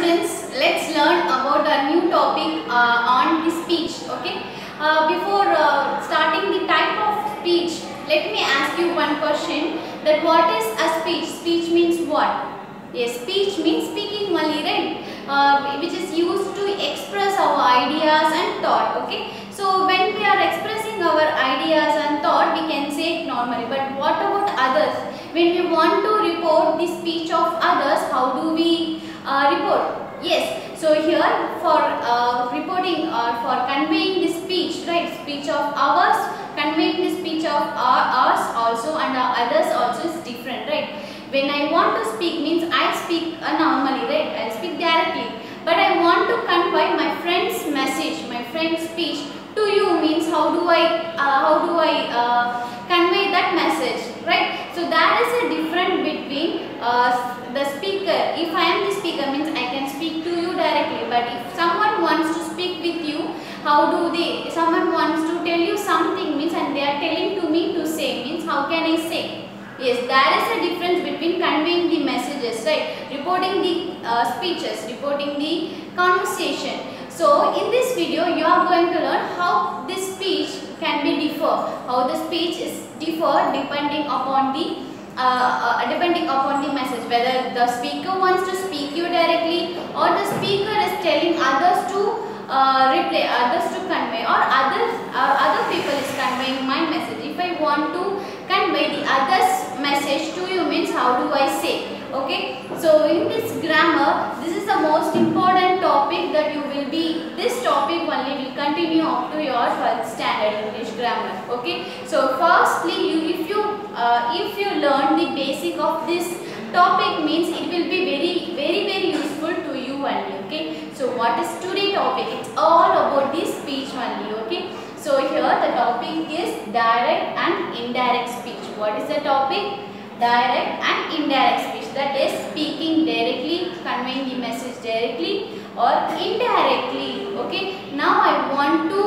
students, let's learn about a new topic uh, on the speech. Okay. Uh, before uh, starting the type of speech, let me ask you one question. That what is a speech? Speech means what? Yes, speech means speaking only, right? Uh, which is used to express our ideas and thought. Okay. So when we are expressing our ideas and thought, we can say it normally. But what about others? When we want to report the speech of others, how do we report? Yes. So here for uh, reporting or for conveying the speech, right? Speech of ours, conveying the speech of our, ours also and our others also is different, right? When I want to speak means I speak uh, normally, right? I speak directly. But I want to convey my friend's message, my friend's speech to you means how do I uh, how do I uh, convey that message, right? So that is a difference between uh, the speaker. If I am the speaker means I can speak to you directly. But if someone wants to speak with you, how do they? Someone wants to tell you something means and they are telling to me to say means how can I say? Yes, there is a difference between conveying the messages, right? Reporting the uh, speeches, reporting the conversation. So, in this video, you are going to learn how this speech can be differ, how the speech is differ depending upon the uh, uh, depending upon the message, whether the speaker wants to speak you directly or the speaker is telling others to uh, replay, others to convey or others, other people is conveying my message. If I want to convey the other's message to you means how do I say? Okay. So in this grammar, this is the most important topic that you will be, this topic only will continue up to your 12th standard English grammar. Okay. So firstly, you, if you uh, if you learn the basic of this topic means it will be very very very useful to you only. Okay. So what is today topic? It's all about this speech only. Okay. So here the topic is direct and indirect speech. What is the topic? Direct and indirect speech. That is speaking directly, conveying the message directly or indirectly. Okay. Now I want to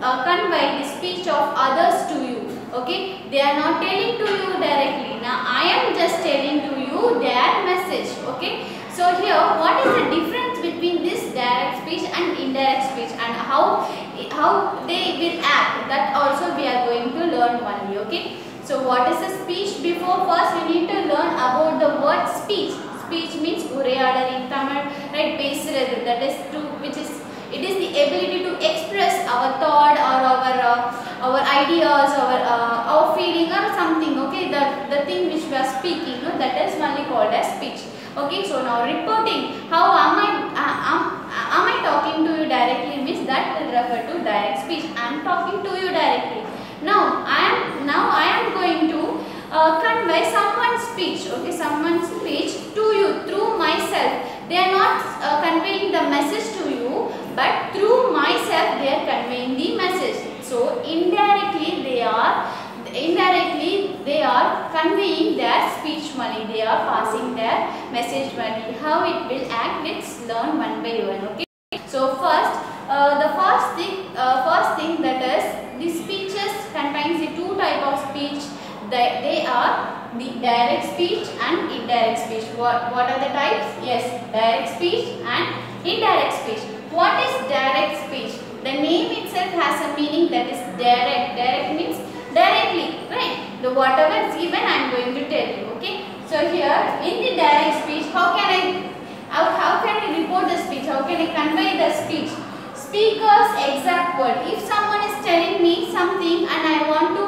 uh, convey the speech of others to you. Okay. They are not telling to you directly. Now I am just telling to you their message. Okay. So here what is the difference between this direct speech and indirect speech and how how they will act that also we are going to learn only okay. So what is a speech? Before first you need to learn about the word speech. Speech means ureadar in Tamil, right? Pesiradu, that is to, which is, it is the ability to express our thought or our uh, our ideas, our uh, our feeling or something, okay? The, the thing which we are speaking, no? that is only called as speech. Okay, so now reporting, how am I, uh, am, uh, am I talking to you directly means that will refer to direct speech. I am talking to you directly now i am now i am going to uh, convey someone's speech okay someone's speech to you through myself. They are not uh, conveying the message to you but through myself they are conveying the message. So indirectly they are indirectly they are conveying their speech money. They are passing their message money. How it will act let's learn one by one okay so first uh, the first thing uh, first thing that is the speeches contains the two type of speech that they are the direct speech and indirect speech. What what are the types? Yes direct speech and indirect speech. What is direct speech? The name itself has a meaning that is direct. Direct means directly right? The whatever is given i am going to tell you okay? So here in the direct speech how can i how, how can i report the speech? How can i convey the speech? Speaker's exact word. If someone is telling me something and i want to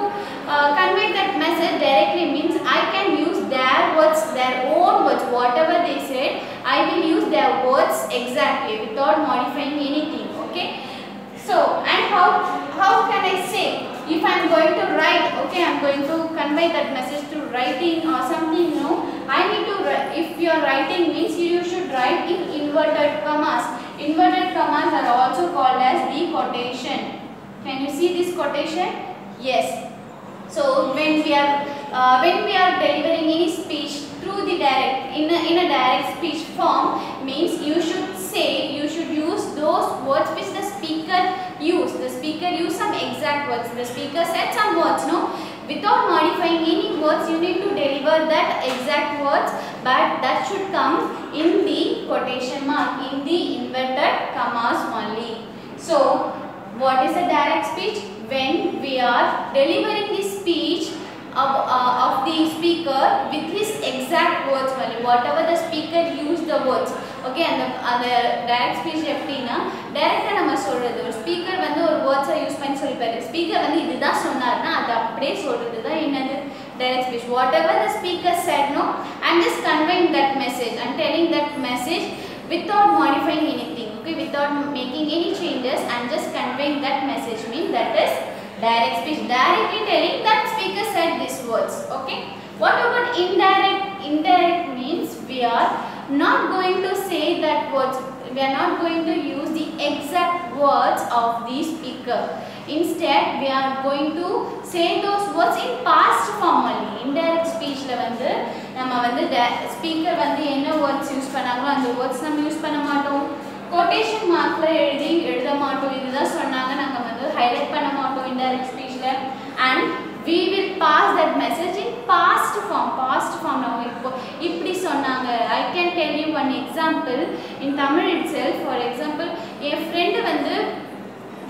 uh, convey that message directly means i can use their words their own words whatever they said i will use their words exactly without modifying anything okay so and how how can i say if I am going to write, okay, I am going to convey that message through writing or something, no, I need to, if you are writing means you should write in inverted commas. Inverted commas are also called as the quotation. Can you see this quotation? Yes. So when we are, uh, when we are delivering any speech the direct, in a, in a direct speech form means you should say, you should use those words which the speaker use. The speaker use some exact words. The speaker said some words, no? Without modifying any words, you need to deliver that exact words, but that should come in the quotation mark in the inverted commas only. So, what is a direct speech? When we are delivering the speech of, uh, of the speaker with his exact words only. Whatever the speaker used the words. Okay அந்த அந்த direct speech எப்படின்னா டைரக்டாக நம்ம சொல்கிறது ஒரு speaker வந்து ஒரு வேர்ட்ஸை use பண்ணி சொல்லிப்பாரு ஸ்பீக்கர் வந்து இதுதான் சொன்னார்னா அது அப்படியே சொல்கிறது தான் என்னது direct speech whatever the speaker said no and just conveying that message and telling that message without modifying anything okay without making any changes and just conveying that message mean that is direct speech directly telling that speaker said these words okay what about indirect indirect means we are not going to say that words we are not going to use the exact words of the speaker instead we are going to say those words in past form only indirect speechல வந்து நம்ம வந்து speaker வந்து என்ன words use பண்ணாங்களோ அந்த words நம்ம use பண்ண மாட்டோம் கொட்டேஷன் மார்க்ல எழுதி எழுத மாட்டோம் இதுதான் சொன்னாங்க நாங்க வந்து ஹைலைட் பண்ண மாட்டோம் indirect ஸ்பீச்ல and we will pass that message in past form past form நம்ம இப்போ இப்படி சொன்னாங்க i can tell you one example in tamil itself for example N friend வந்து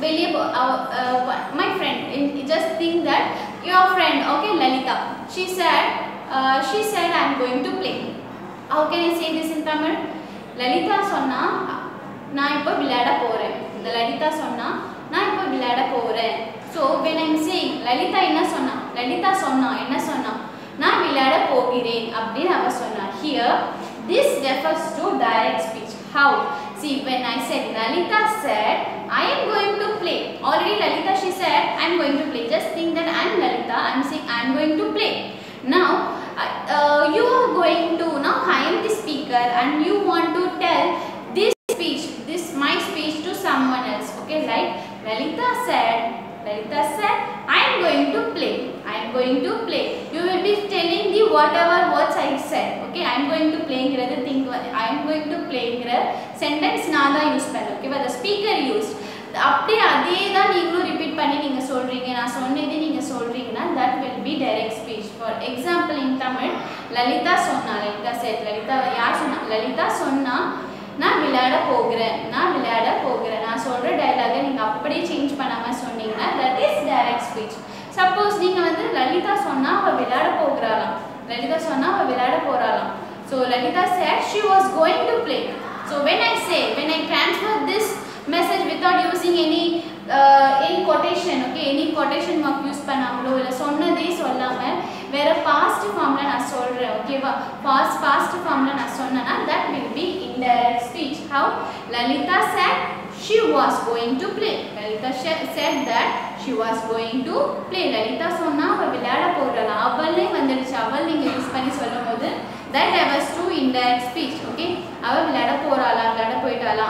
வெளியே போ my friend just think that your friend okay Lalitha she chat she chat I am going to play how can I say this in Tamil Lalitha சொன்னா நான் இப்போ விளையாட போகிறேன் இந்த லலிதா சொன்னா நான் இப்போ விளையாட போகிறேன் so when I'm saying Lalitha என்ன சொன்னா லலிதா சொன்னா என்ன சொன்னா நான் விளையாட போகிறேன் அப்படின்னு அவ சொன்னா here this refers to direct speech how see when I said Lalita said I am going to play already Lalita she said I am going to play just think that I am Lalita I am saying I am going to play now uh, uh, you are going to now I am the speaker and you want to tell this speech this my speech to someone else okay like Lalita said Like Lalita sir, I am going to play I am going to play you will be telling the whatever words I said okay I am going to playங்கிறது think I am going to playங்கிற sentence நான் தான் use பண்ணேன் ஓகேவா the speaker used அப்படியே அதே தான் நீங்களும் repeat பண்ணி நீங்கள் சொல்கிறீங்க நான் சொன்னதே நீங்கள் சொல்கிறீங்கன்னா that will be direct speech for example in Tamil Lalitha சொன்னா லலிதா செட் லலிதா யார் சொன்னா லலிதா சொன்னா நான் விளையாட போகிறேன் நான் விளையாட போகிறேன். நான் சொல்கிற டைலாகை நீங்கள் அப்படியே சேஞ்ச் பண்ணாமல் சொன்னீங்கன்னா that is direct speech suppose நீங்கள் வந்து லலிதா சொன்னால் அவள் விளையாட போகிறாளாம். லலிதா சொன்னால் அவள் விளையாட போகிறாளாம் so Lalitha said she was going to play so when I say when I transfer this message without using any uh, any quotation okay any quotation mark use பண்ணாமலோ இல்லை சொன்னதே சொல்லாமல் வேற பாஸ்ட் ஃபார்மில் நான் சொல்கிறேன் ஓகேவா பாஸ்ட் பாஸ்ட் ஃபார்மில் நான் சொன்னேன்னா that will be indirect speech how Lalita said she was going to play Lalita said that she was going to play Lalita சொன்னா அவள் விளையாட போகிறாள் அவளே வந்துடுச்சு அவள் நீங்கள் யூஸ் பண்ணி சொல்லும் போது that refers to indirect speech okay அவள் விளையாட போறாளா விளையாட போயிட்டாளா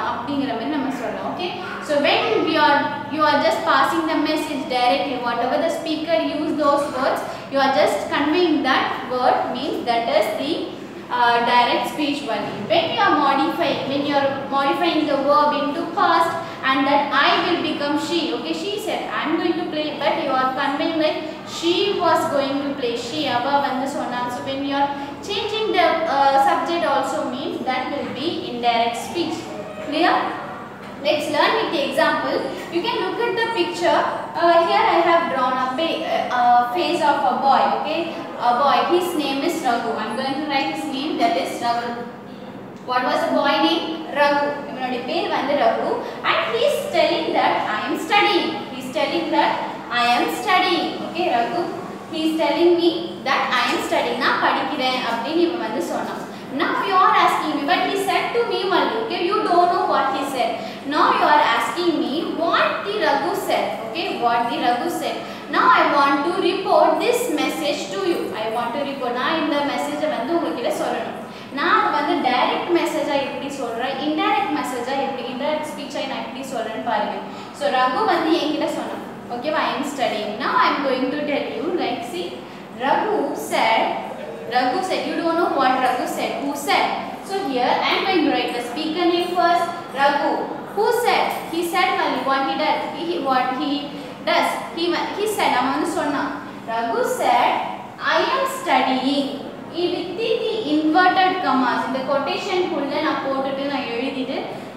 So when we are, you are just passing the message directly, whatever the speaker use those words, you are just conveying that word means that is the uh, direct speech value. When you are modifying, when you are modifying the verb into past and that I will become she, okay, she said I am going to play but you are conveying like she was going to play, she, above and the so on. So when you are changing the uh, subject also means that will be indirect speech. Clear? let's learn with the example you can look at the picture uh, here i have drawn a ba- uh, uh, face of a boy okay a boy his name is raghu i'm going to write his name that is raghu what was the boy name raghu இவனுடைய பேர் வந்து Raghu and he is telling that i am studying he is telling that i am studying okay raghu he is telling me that i am studying நான் படிக்கிறேன் அப்படின்னு இவன் வந்து சொன்னான் now you are asking me but he said to me only okay you don't now you are asking me what the raghu said okay what the raghu said now i want to report this message to you i want to report நான் இந்த மெசேஜை வந்து உங்ககிட்ட சொல்லணும் நான் அது வந்து direct மெசேஜாக எப்படி சொல்கிறேன் இன்டைரக்ட் மெசேஜாக எப்படி இன்டைரக்ட் ஸ்பீச்சாக நான் எப்படி சொல்கிறேன்னு பாருங்க ஸோ ரகு வந்து என்கிட்ட சொன்னான் ஓகேவா I am studying now I am going to tell you like see Raghu said Raghu said, you don't know what Raghu said. Who said? So here I am going to write the speaker name first. Raghu. Who said? He said only what he does. He, what he does. He, he said, அவன் வந்து சொன்னான் Raghu said, I am studying. with the inverted commas இந்த quotation குள்ள நான் போட்டுட்டு நான்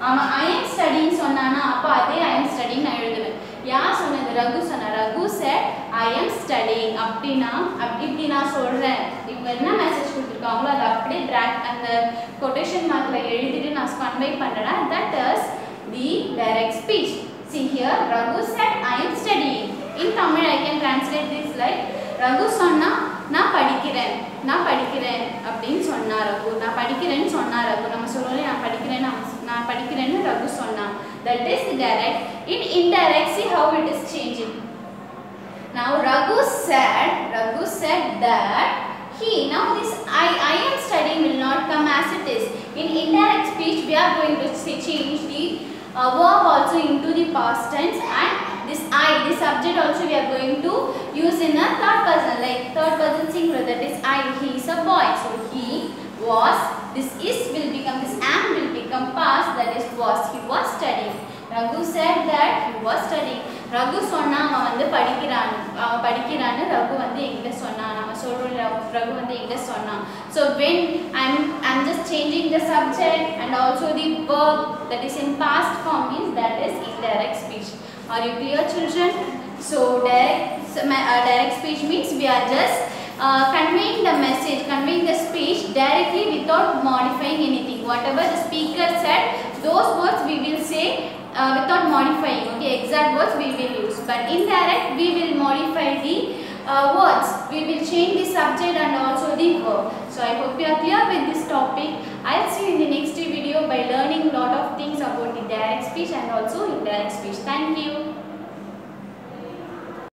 அவன் I am ஸ்டடின்னு சொன்னானா அப்போ அதே ஐ எம் ஸ்டடின்னு நான் எழுதுவேன் யார் சொன்னது ரகு சொன்னா Raghu said I am studying அப்படின்னா அப்படி இப்படி நான் சொல்கிறேன் இவங்க என்ன மெசேஜ் கொடுத்துருக்காங்களோ அதை அப்படியே ட்ராக் அந்த கொட்டேஷன் மார்க்கில் எழுதிட்டு நான் கன்வே பண்ணுறேன் that is the direct speech. See here, Raghu said, I am studying. In Tamil, I can translate this like, Raghu sonna, na padikiren, na padikiren, அப்படின் சொன்னா ரகு, நான் படிக்கிறேன் சொன்னா Raghu. நம்ம சொல்லுவில்லை, நான் படிக்கிறேன், நான் படிக்கிறேன் ரகு சொன்னா. That is direct. In indirect, see how it is changing. Now, Raghu said, Raghu said that, he, now this I, I am studying will not come as it is. In indirect speech, we are going to see change the uh, verb also into the past tense and this i the subject also we are going to use in a third person like third person singular that is i he is a boy so he was this is will become this am will become past that is was he was studying Raghu said that he was studying Raghu சொன்னா அவன் வந்து படிக்கிறான் அவன் படிக்கிறான்னு ரகு வந்து என்கிட்ட சொன்னான் நம்ம சொல்றோம் ரகு ரகு வந்து என்கிட்ட சொன்னான் so when I'm I'm just changing the subject and also the verb that is in past form means that is indirect speech are you clear children so direct so, ma- uh, direct speech means we are just uh, conveying the message conveying the speech directly without modifying anything whatever the speaker said those words we will say uh, without modifying okay exact words we will use but indirect we will modify the uh, words. We will change the subject and also the verb. So i hope you are clear with this topic. I'll see you in the next video by learning lot of things about the direct speech and also indirect speech. Thank you